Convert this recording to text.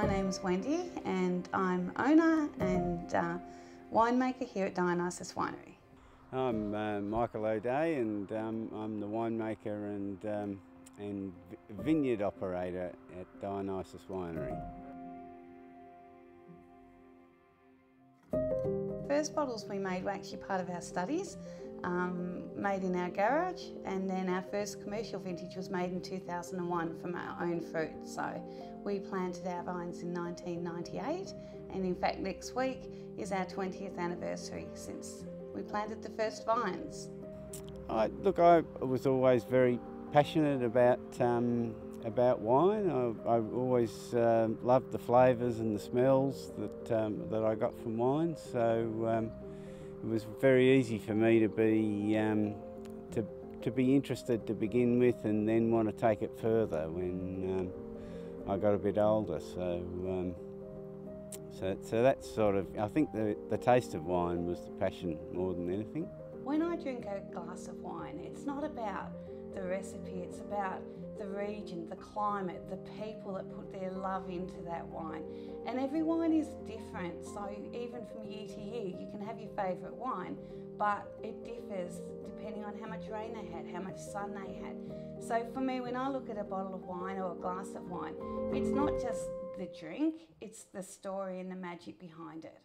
My name's Wendy and I'm owner and uh, winemaker here at Dionysus Winery. I'm uh, Michael O'Dea and um, I'm the winemaker and, um, and vineyard operator at Dionysus Winery. First bottles we made were actually part of our studies, um, made in our garage, and then our first commercial vintage was made in 2001 from our own fruit. So we planted our vines in 1998, and in fact next week is our 20th anniversary since we planted the first vines. I, look, I was always very passionate about um, about wine. I, I always uh, loved the flavours and the smells that um, that I got from wine. So um, it was very easy for me to be um, to to be interested to begin with, and then want to take it further when um, I got a bit older. So. Um, so, so that's sort of, I think the, the taste of wine was the passion more than anything. When I drink a glass of wine, it's not about the recipe, it's about the region, the climate, the people that put their love into that wine. And every wine is different, so even from year to year, have your favourite wine, but it differs depending on how much rain they had, how much sun they had. So for me, when I look at a bottle of wine or a glass of wine, it's not just the drink, it's the story and the magic behind it.